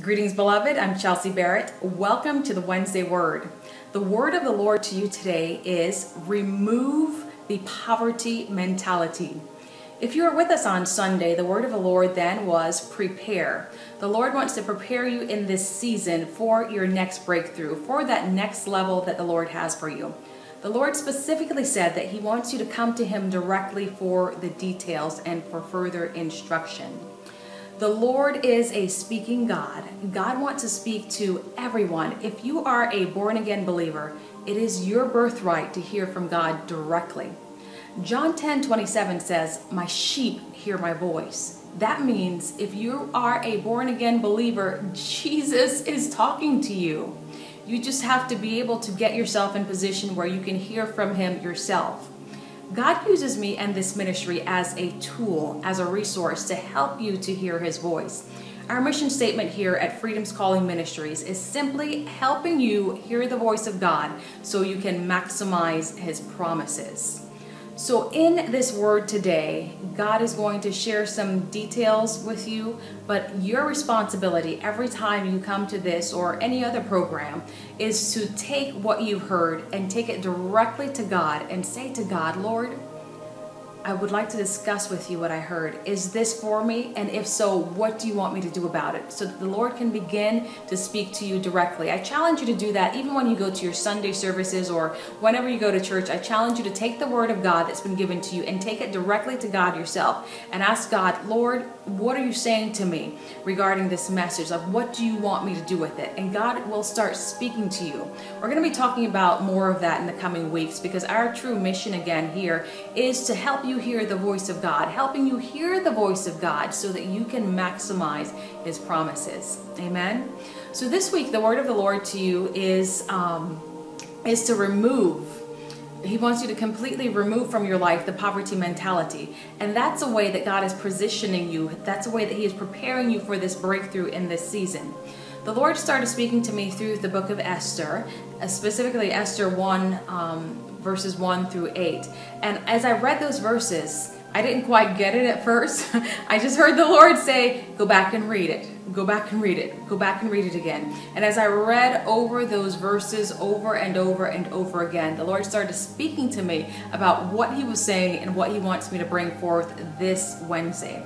Greetings, beloved. I'm Chelsea Barrett. Welcome to the Wednesday Word. The word of the Lord to you today is remove the poverty mentality. If you were with us on Sunday, the word of the Lord then was prepare. The Lord wants to prepare you in this season for your next breakthrough, for that next level that the Lord has for you. The Lord specifically said that He wants you to come to Him directly for the details and for further instruction. The Lord is a speaking God. God wants to speak to everyone. If you are a born again believer, it is your birthright to hear from God directly. John 10 27 says, My sheep hear my voice. That means if you are a born again believer, Jesus is talking to you. You just have to be able to get yourself in position where you can hear from Him yourself. God uses me and this ministry as a tool, as a resource to help you to hear His voice. Our mission statement here at Freedom's Calling Ministries is simply helping you hear the voice of God so you can maximize His promises. So, in this word today, God is going to share some details with you, but your responsibility every time you come to this or any other program is to take what you've heard and take it directly to God and say to God, Lord, I would like to discuss with you what I heard. Is this for me? And if so, what do you want me to do about it? So that the Lord can begin to speak to you directly. I challenge you to do that even when you go to your Sunday services or whenever you go to church. I challenge you to take the word of God that's been given to you and take it directly to God yourself and ask God, Lord, what are you saying to me regarding this message? Like, what do you want me to do with it? And God will start speaking to you. We're going to be talking about more of that in the coming weeks because our true mission again here is to help you you hear the voice of God, helping you hear the voice of God so that you can maximize His promises. Amen. So this week, the word of the Lord to you is um, is to remove. He wants you to completely remove from your life the poverty mentality. And that's a way that God is positioning you. That's a way that He is preparing you for this breakthrough in this season. The Lord started speaking to me through the book of Esther, uh, specifically Esther 1, um, verses 1 through 8. And as I read those verses, I didn't quite get it at first. I just heard the Lord say, Go back and read it. Go back and read it. Go back and read it again. And as I read over those verses over and over and over again, the Lord started speaking to me about what He was saying and what He wants me to bring forth this Wednesday.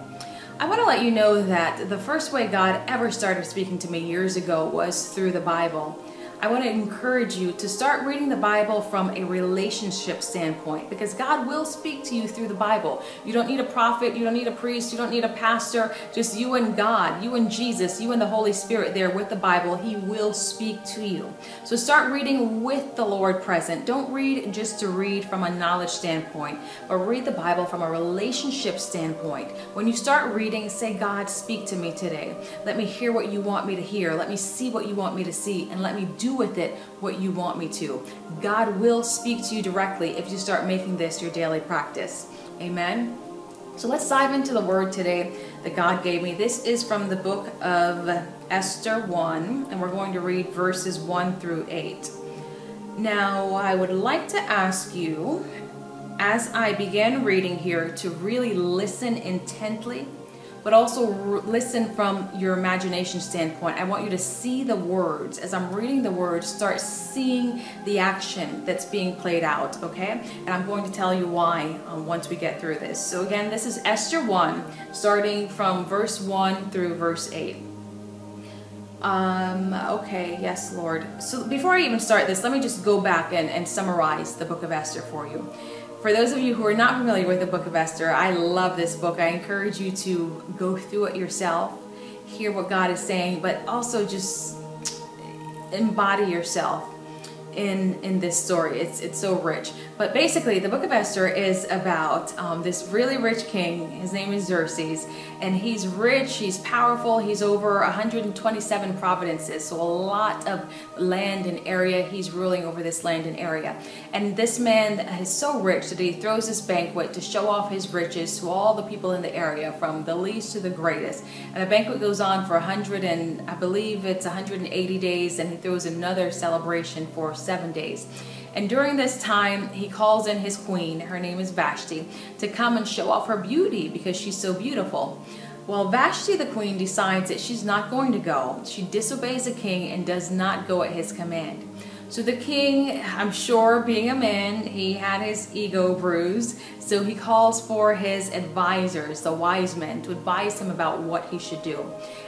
I want to let you know that the first way God ever started speaking to me years ago was through the Bible. I want to encourage you to start reading the Bible from a relationship standpoint because God will speak to you through the Bible. You don't need a prophet, you don't need a priest, you don't need a pastor, just you and God, you and Jesus, you and the Holy Spirit there with the Bible. He will speak to you. So start reading with the Lord present. Don't read just to read from a knowledge standpoint, but read the Bible from a relationship standpoint. When you start reading, say, God, speak to me today. Let me hear what you want me to hear. Let me see what you want me to see, and let me do do with it what you want me to. God will speak to you directly if you start making this your daily practice. Amen. So let's dive into the word today that God gave me. This is from the book of Esther 1, and we're going to read verses 1 through 8. Now, I would like to ask you, as I begin reading here, to really listen intently but also listen from your imagination standpoint. I want you to see the words. As I'm reading the words, start seeing the action that's being played out, okay? And I'm going to tell you why um, once we get through this. So again, this is Esther 1, starting from verse 1 through verse 8. Um, okay, yes, Lord. So before I even start this, let me just go back and, and summarize the book of Esther for you. For those of you who are not familiar with the book of Esther, I love this book. I encourage you to go through it yourself, hear what God is saying, but also just embody yourself in in this story. It's it's so rich. But basically, the Book of Esther is about um, this really rich king. His name is Xerxes, and he's rich. He's powerful. He's over 127 provinces, so a lot of land and area. He's ruling over this land and area. And this man is so rich that he throws this banquet to show off his riches to all the people in the area, from the least to the greatest. And the banquet goes on for 100 and I believe it's 180 days, and he throws another celebration for seven days. And during this time, he calls in his queen, her name is Vashti, to come and show off her beauty because she's so beautiful. Well, Vashti the queen decides that she's not going to go. She disobeys the king and does not go at his command. So the king, I'm sure being a man, he had his ego bruised. So he calls for his advisors, the wise men, to advise him about what he should do.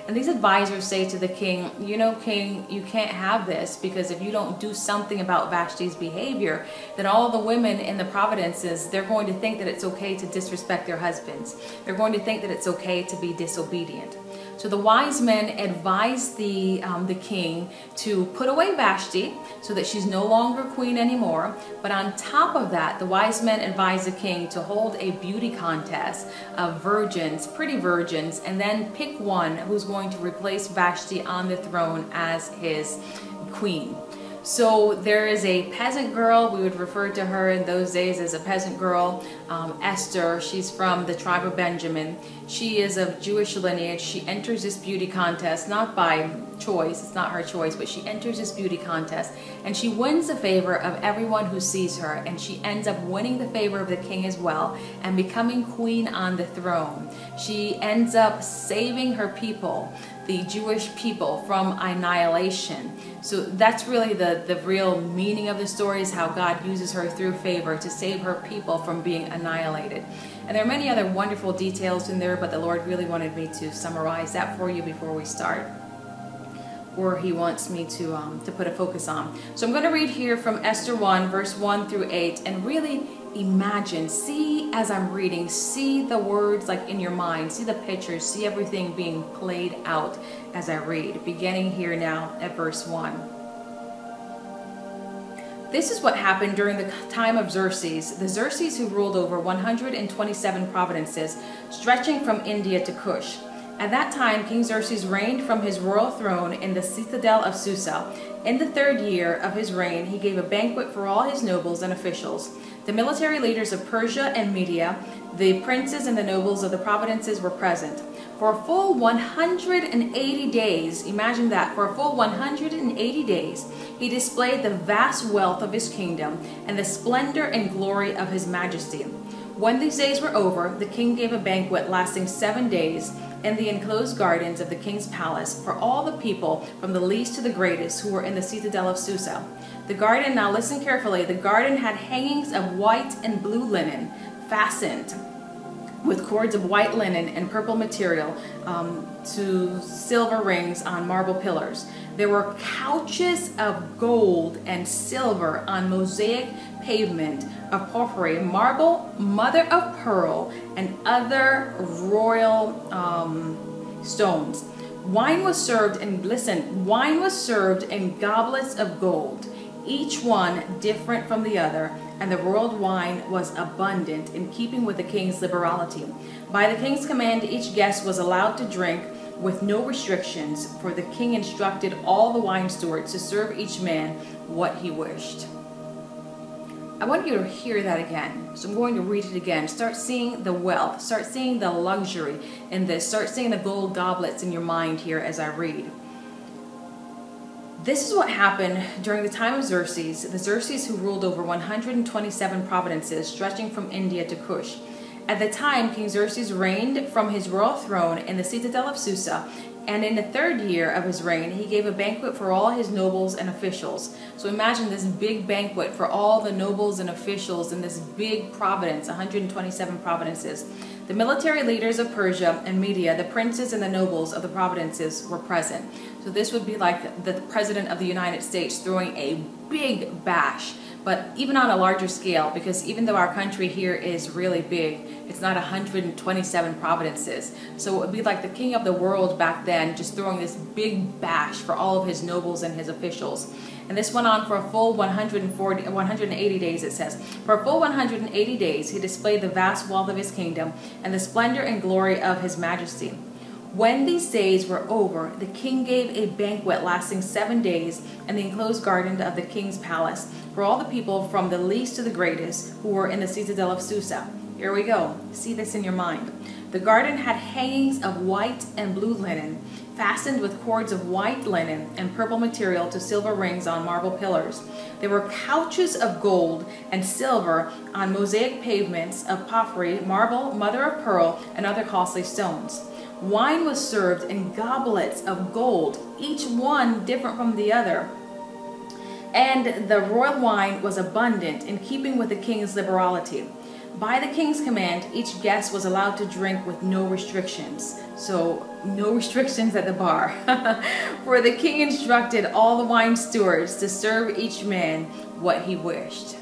And these advisors say to the king, you know, king, you can't have this because if you don't do something about Vashti's behavior, then all the women in the provinces, they're going to think that it's okay to disrespect their husbands. They're going to think that it's okay to be disobedient. So the wise men advise the, um, the king to put away Vashti so that she's no longer queen anymore. But on top of that, the wise men advise the king to hold a beauty contest of virgins, pretty virgins, and then pick one who's going to replace Vashti on the throne as his queen. So there is a peasant girl, we would refer to her in those days as a peasant girl, um, Esther. She's from the tribe of Benjamin. She is of Jewish lineage. She enters this beauty contest, not by choice, it's not her choice, but she enters this beauty contest and she wins the favor of everyone who sees her and she ends up winning the favor of the king as well and becoming queen on the throne. She ends up saving her people the Jewish people from annihilation. So that's really the, the real meaning of the story is how God uses her through favor to save her people from being annihilated. And there are many other wonderful details in there, but the Lord really wanted me to summarize that for you before we start or he wants me to, um, to put a focus on. So I'm going to read here from Esther 1, verse 1 through 8, and really imagine, see as I'm reading, see the words like in your mind, see the pictures, see everything being played out as I read, beginning here now at verse 1. This is what happened during the time of Xerxes, the Xerxes who ruled over 127 provinces, stretching from India to Cush. At that time, King Xerxes reigned from his royal throne in the citadel of Susa. In the third year of his reign, he gave a banquet for all his nobles and officials. The military leaders of Persia and Media, the princes and the nobles of the provinces were present. For a full 180 days, imagine that, for a full 180 days, he displayed the vast wealth of his kingdom and the splendor and glory of his majesty. When these days were over, the king gave a banquet lasting seven days in the enclosed gardens of the king's palace for all the people, from the least to the greatest, who were in the citadel of Susa. The garden, now listen carefully, the garden had hangings of white and blue linen fastened with cords of white linen and purple material um, to silver rings on marble pillars. There were couches of gold and silver on mosaic pavement of porphyry, marble, mother of pearl, and other royal um, stones. Wine was served in, listen, wine was served in goblets of gold, each one different from the other, and the royal wine was abundant in keeping with the king's liberality. By the king's command, each guest was allowed to drink with no restrictions, for the king instructed all the wine stewards to serve each man what he wished. I want you to hear that again. So I'm going to read it again. Start seeing the wealth. Start seeing the luxury in this. Start seeing the gold goblets in your mind here as I read. This is what happened during the time of Xerxes, the Xerxes who ruled over 127 provinces stretching from India to Kush. At the time, King Xerxes reigned from his royal throne in the citadel of Susa, and in the third year of his reign, he gave a banquet for all his nobles and officials. So imagine this big banquet for all the nobles and officials in this big province, 127 provinces. The military leaders of Persia and Media, the princes and the nobles of the provinces were present. So this would be like the president of the United States throwing a big bash but even on a larger scale, because even though our country here is really big, it's not 127 provinces. So it would be like the king of the world back then, just throwing this big bash for all of his nobles and his officials. And this went on for a full 140, 180 days, it says. For a full 180 days, he displayed the vast wealth of his kingdom and the splendor and glory of his majesty. When these days were over, the king gave a banquet lasting seven days in the enclosed garden of the king's palace for all the people from the least to the greatest who were in the citadel of Susa. Here we go. See this in your mind. The garden had hangings of white and blue linen, fastened with cords of white linen and purple material to silver rings on marble pillars. There were couches of gold and silver on mosaic pavements of porphyry, marble, mother of pearl, and other costly stones. Wine was served in goblets of gold, each one different from the other. And the royal wine was abundant, in keeping with the king's liberality. By the king's command, each guest was allowed to drink with no restrictions. So, no restrictions at the bar. For the king instructed all the wine stewards to serve each man what he wished.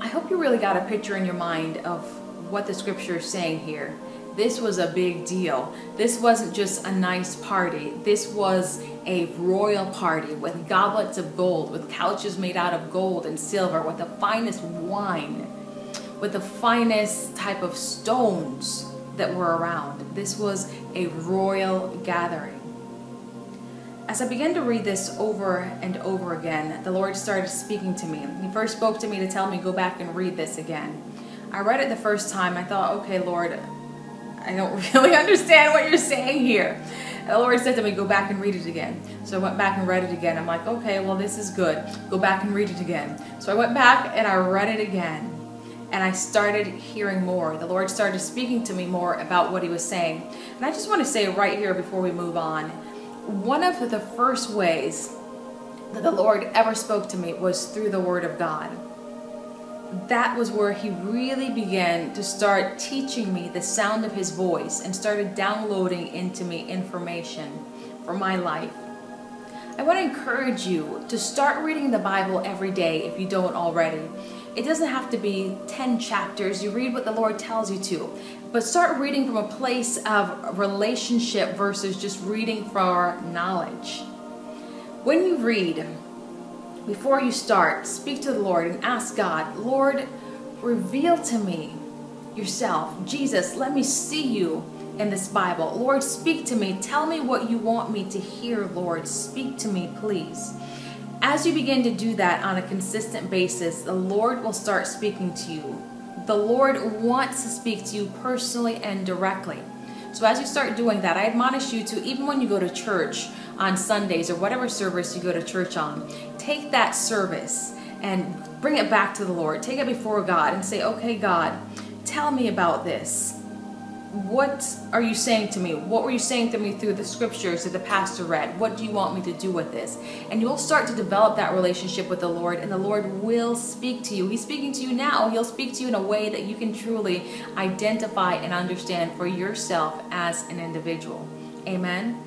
I hope you really got a picture in your mind of what the scripture is saying here. This was a big deal. This wasn't just a nice party. This was a royal party with goblets of gold, with couches made out of gold and silver, with the finest wine, with the finest type of stones that were around. This was a royal gathering. As I began to read this over and over again, the Lord started speaking to me. He first spoke to me to tell me, go back and read this again. I read it the first time. I thought, okay, Lord, I don't really understand what you're saying here. And the Lord said to me, go back and read it again. So I went back and read it again. I'm like, okay, well, this is good. Go back and read it again. So I went back and I read it again. And I started hearing more. The Lord started speaking to me more about what He was saying. And I just want to say right here before we move on one of the first ways that the Lord ever spoke to me was through the Word of God that was where he really began to start teaching me the sound of his voice and started downloading into me information for my life. I want to encourage you to start reading the Bible every day if you don't already. It doesn't have to be 10 chapters. You read what the Lord tells you to. But start reading from a place of relationship versus just reading for knowledge. When you read, before you start, speak to the Lord and ask God, Lord, reveal to me yourself. Jesus, let me see you in this Bible. Lord, speak to me. Tell me what you want me to hear, Lord. Speak to me, please. As you begin to do that on a consistent basis, the Lord will start speaking to you. The Lord wants to speak to you personally and directly. So as you start doing that, I admonish you to, even when you go to church on Sundays or whatever service you go to church on, take that service and bring it back to the Lord. Take it before God and say, okay, God, tell me about this. What are you saying to me? What were you saying to me through the scriptures that the pastor read? What do you want me to do with this? And you'll start to develop that relationship with the Lord, and the Lord will speak to you. He's speaking to you now. He'll speak to you in a way that you can truly identify and understand for yourself as an individual. Amen.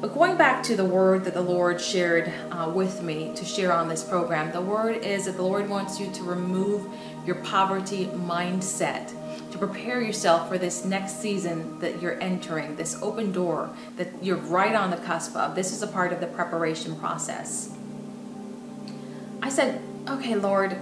But going back to the word that the Lord shared uh, with me to share on this program, the word is that the Lord wants you to remove your poverty mindset, to prepare yourself for this next season that you're entering, this open door that you're right on the cusp of. This is a part of the preparation process. I said, okay, Lord,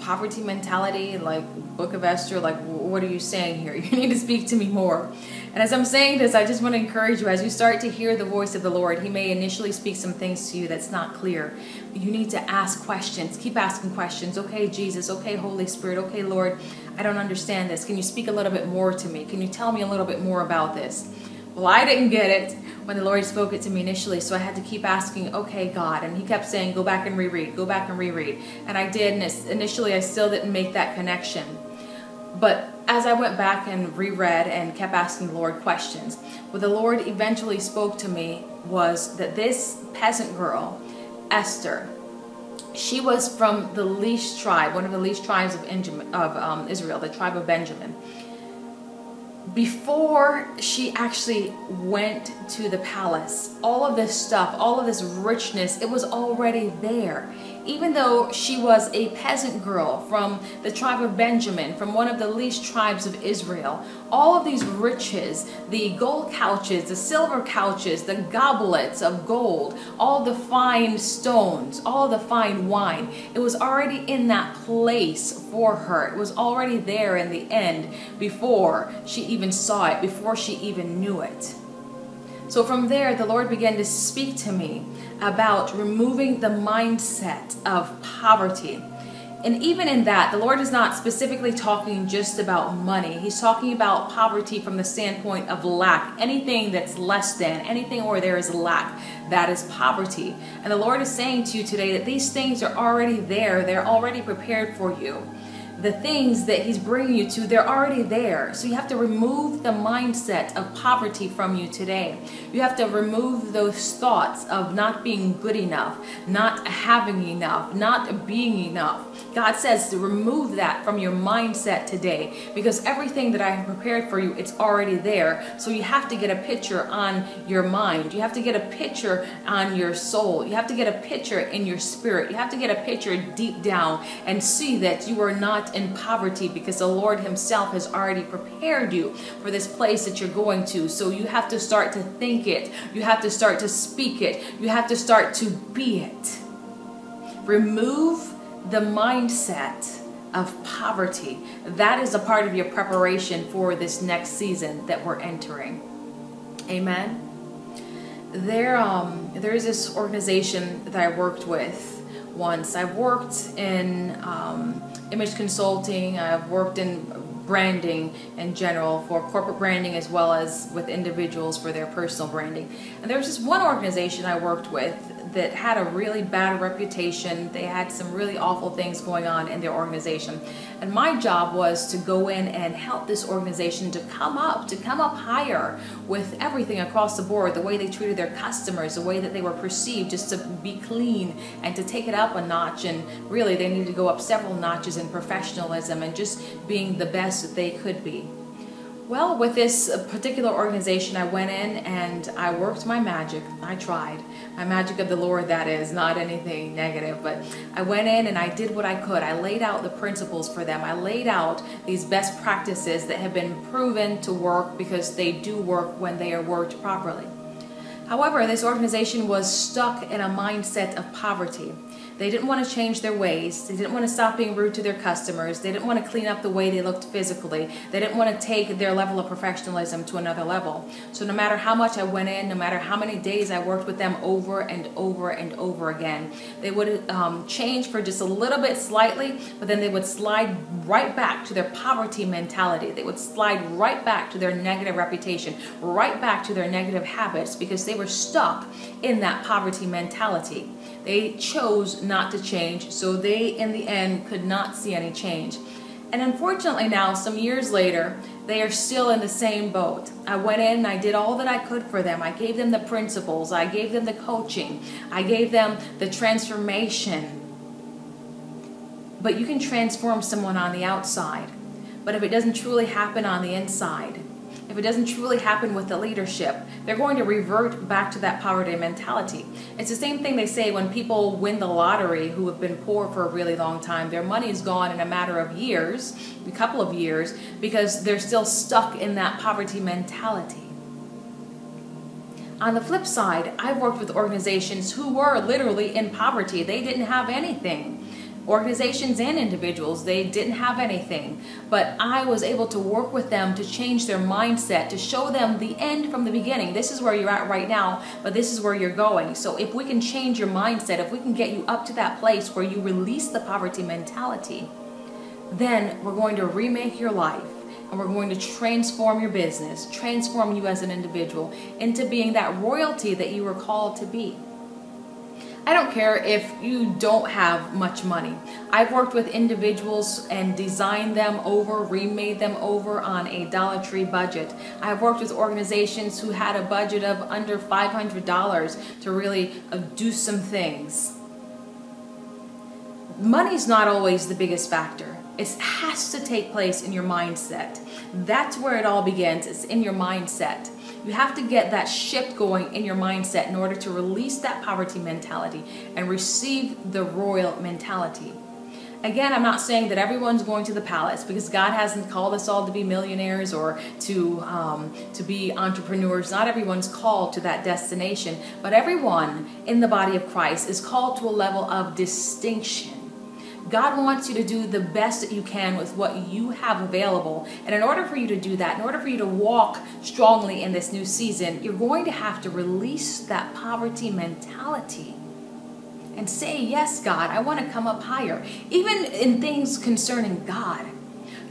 poverty mentality, like Book of Esther, like what are you saying here? You need to speak to me more. And as I'm saying this, I just want to encourage you as you start to hear the voice of the Lord, He may initially speak some things to you that's not clear. You need to ask questions. Keep asking questions. Okay, Jesus. Okay, Holy Spirit. Okay, Lord, I don't understand this. Can you speak a little bit more to me? Can you tell me a little bit more about this? Well, I didn't get it when the Lord spoke it to me initially, so I had to keep asking, okay, God. And He kept saying, go back and reread, go back and reread. And I did, and initially I still didn't make that connection. But as I went back and reread and kept asking the Lord questions, what the Lord eventually spoke to me was that this peasant girl, Esther, she was from the least tribe, one of the least tribes of, of um, Israel, the tribe of Benjamin before she actually went to the palace, all of this stuff, all of this richness, it was already there. Even though she was a peasant girl from the tribe of Benjamin, from one of the least tribes of Israel, all of these riches, the gold couches, the silver couches, the goblets of gold, all the fine stones, all the fine wine, it was already in that place for her. It was already there in the end before she even saw it, before she even knew it. So from there, the Lord began to speak to me about removing the mindset of poverty. And even in that, the Lord is not specifically talking just about money. He's talking about poverty from the standpoint of lack. Anything that's less than, anything where there is a lack, that is poverty. And the Lord is saying to you today that these things are already there. They're already prepared for you. The things that he's bringing you to, they're already there. So you have to remove the mindset of poverty from you today. You have to remove those thoughts of not being good enough, not having enough, not being enough. God says to remove that from your mindset today because everything that I have prepared for you, it's already there. So you have to get a picture on your mind. You have to get a picture on your soul. You have to get a picture in your spirit. You have to get a picture deep down and see that you are not in poverty because the Lord Himself has already prepared you for this place that you're going to. So you have to start to think it. You have to start to speak it. You have to start to be it. Remove the mindset of poverty. That is a part of your preparation for this next season that we're entering. Amen. There, um, there is this organization that I worked with once. I've worked in um, image consulting, I've worked in branding in general for corporate branding as well as with individuals for their personal branding. And there was just one organization I worked with that had a really bad reputation. They had some really awful things going on in their organization. And my job was to go in and help this organization to come up, to come up higher with everything across the board, the way they treated their customers, the way that they were perceived, just to be clean and to take it up a notch. And really, they needed to go up several notches in professionalism and just being the best that they could be. Well, with this uh, particular organization, I went in and I worked my magic. I tried. My magic of the Lord, that is, not anything negative. But I went in and I did what I could. I laid out the principles for them. I laid out these best practices that have been proven to work because they do work when they are worked properly. However, this organization was stuck in a mindset of poverty. They didn't want to change their ways. They didn't want to stop being rude to their customers. They didn't want to clean up the way they looked physically. They didn't want to take their level of professionalism to another level. So no matter how much I went in, no matter how many days I worked with them over and over and over again, they would um, change for just a little bit slightly, but then they would slide right back to their poverty mentality. They would slide right back to their negative reputation, right back to their negative habits because they were stuck in that poverty mentality. They chose not to change, so they, in the end, could not see any change. And unfortunately, now, some years later, they are still in the same boat. I went in and I did all that I could for them. I gave them the principles, I gave them the coaching, I gave them the transformation. But you can transform someone on the outside. But if it doesn't truly happen on the inside, if it doesn't truly happen with the leadership, they're going to revert back to that poverty mentality. It's the same thing they say when people win the lottery who have been poor for a really long time. Their money is gone in a matter of years, a couple of years, because they're still stuck in that poverty mentality. On the flip side, I've worked with organizations who were literally in poverty. They didn't have anything organizations and individuals, they didn't have anything. But I was able to work with them to change their mindset, to show them the end from the beginning. This is where you're at right now, but this is where you're going. So if we can change your mindset, if we can get you up to that place where you release the poverty mentality, then we're going to remake your life and we're going to transform your business, transform you as an individual into being that royalty that you were called to be. I don't care if you don't have much money. I've worked with individuals and designed them over, remade them over on a Dollar Tree budget. I've worked with organizations who had a budget of under $500 to really uh, do some things. Money's not always the biggest factor. It has to take place in your mindset. That's where it all begins. It's in your mindset. You have to get that shift going in your mindset in order to release that poverty mentality and receive the royal mentality. Again, I'm not saying that everyone's going to the palace because God hasn't called us all to be millionaires or to um, to be entrepreneurs. Not everyone's called to that destination, but everyone in the body of Christ is called to a level of distinction. God wants you to do the best that you can with what you have available. And in order for you to do that, in order for you to walk strongly in this new season, you're going to have to release that poverty mentality and say, Yes, God, I want to come up higher. Even in things concerning God,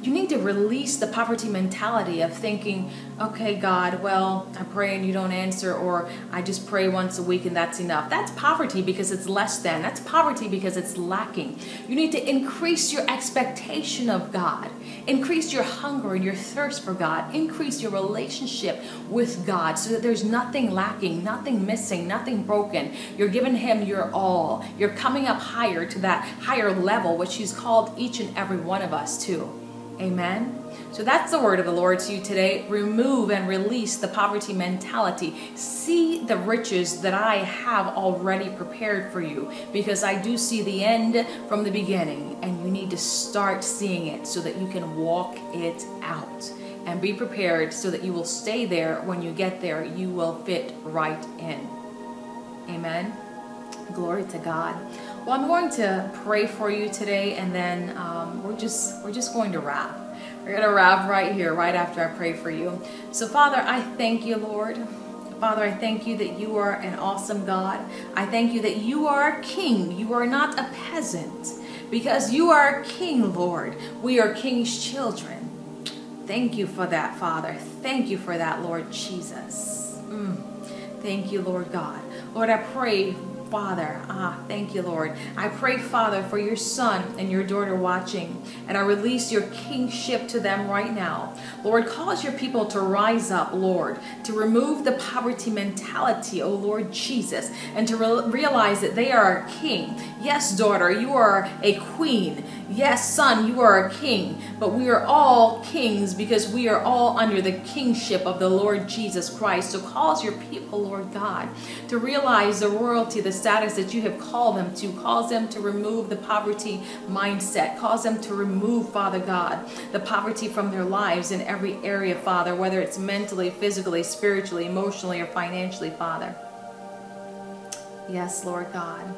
you need to release the poverty mentality of thinking, okay, God, well, I pray and you don't answer, or I just pray once a week and that's enough. That's poverty because it's less than. That's poverty because it's lacking. You need to increase your expectation of God, increase your hunger and your thirst for God, increase your relationship with God so that there's nothing lacking, nothing missing, nothing broken. You're giving Him your all. You're coming up higher to that higher level, which He's called each and every one of us to. Amen. So that's the word of the Lord to you today. Remove and release the poverty mentality. See the riches that I have already prepared for you because I do see the end from the beginning and you need to start seeing it so that you can walk it out and be prepared so that you will stay there when you get there. You will fit right in. Amen. Glory to God. Well, I'm going to pray for you today, and then um, we're just we're just going to wrap. We're going to wrap right here, right after I pray for you. So, Father, I thank you, Lord. Father, I thank you that you are an awesome God. I thank you that you are a king. You are not a peasant. Because you are a king, Lord. We are king's children. Thank you for that, Father. Thank you for that, Lord Jesus. Mm. Thank you, Lord God. Lord, I pray Father, ah, thank you, Lord. I pray, Father, for your son and your daughter watching, and I release your kingship to them right now. Lord, cause your people to rise up, Lord, to remove the poverty mentality, oh Lord Jesus, and to re realize that they are a king. Yes, daughter, you are a queen. Yes, son, you are a king, but we are all kings because we are all under the kingship of the Lord Jesus Christ. So cause your people, Lord God, to realize the royalty, the status that you have called them to. Cause them to remove the poverty mindset. Cause them to remove, Father God, the poverty from their lives in every area, Father, whether it's mentally, physically, spiritually, emotionally, or financially, Father. Yes, Lord God.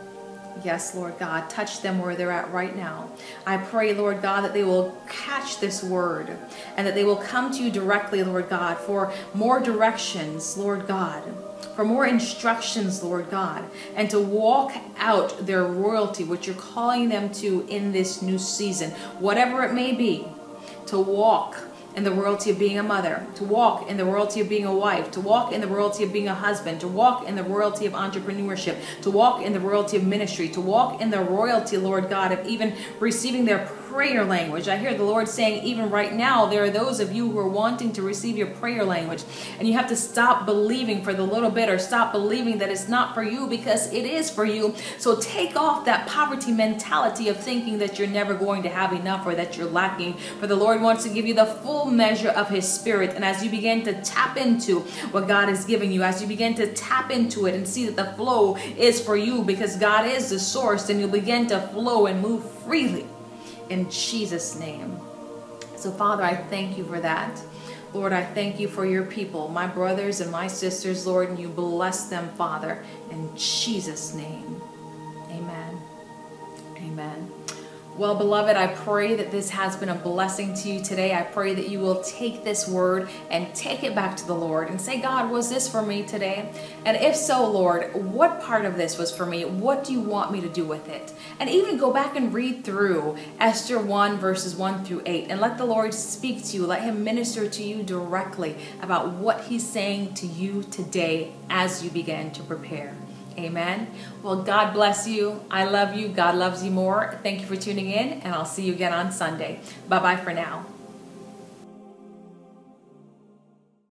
Yes, Lord God, touch them where they're at right now. I pray, Lord God, that they will catch this word and that they will come to you directly, Lord God, for more directions, Lord God, for more instructions, Lord God, and to walk out their royalty, which you're calling them to in this new season, whatever it may be, to walk in the royalty of being a mother, to walk in the royalty of being a wife, to walk in the royalty of being a husband, to walk in the royalty of entrepreneurship, to walk in the royalty of ministry, to walk in the royalty, Lord God, of even receiving their prayer language. I hear the Lord saying, even right now, there are those of you who are wanting to receive your prayer language, and you have to stop believing for the little bit or stop believing that it's not for you because it is for you. So take off that poverty mentality of thinking that you're never going to have enough or that you're lacking. For the Lord wants to give you the full measure of His Spirit. And as you begin to tap into what God is giving you, as you begin to tap into it and see that the flow is for you because God is the source, then you'll begin to flow and move freely in Jesus' name. So, Father, I thank you for that. Lord, I thank you for your people, my brothers and my sisters, Lord, and you bless them, Father, in Jesus' name. Well, beloved, I pray that this has been a blessing to you today. I pray that you will take this word and take it back to the Lord and say, God, was this for me today? And if so, Lord, what part of this was for me? What do you want me to do with it? And even go back and read through Esther 1, verses 1 through 8, and let the Lord speak to you. Let Him minister to you directly about what He's saying to you today as you begin to prepare. Amen. Well, God bless you. I love you. God loves you more. Thank you for tuning in, and I'll see you again on Sunday. Bye bye for now.